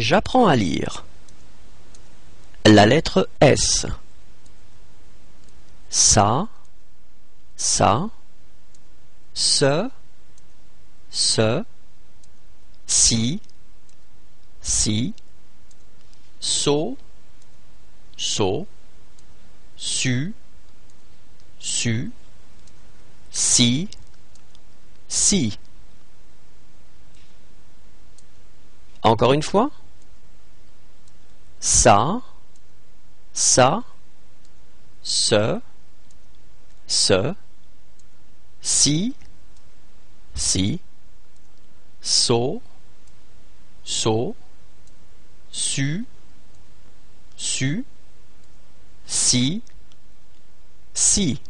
J'apprends à lire. La lettre S. Ça, ça, ce, ce, si, si, so, so, su, su, si, si. Encore une fois. Ça, ça, ce, ce, si, si, so, so, su, su, si, si.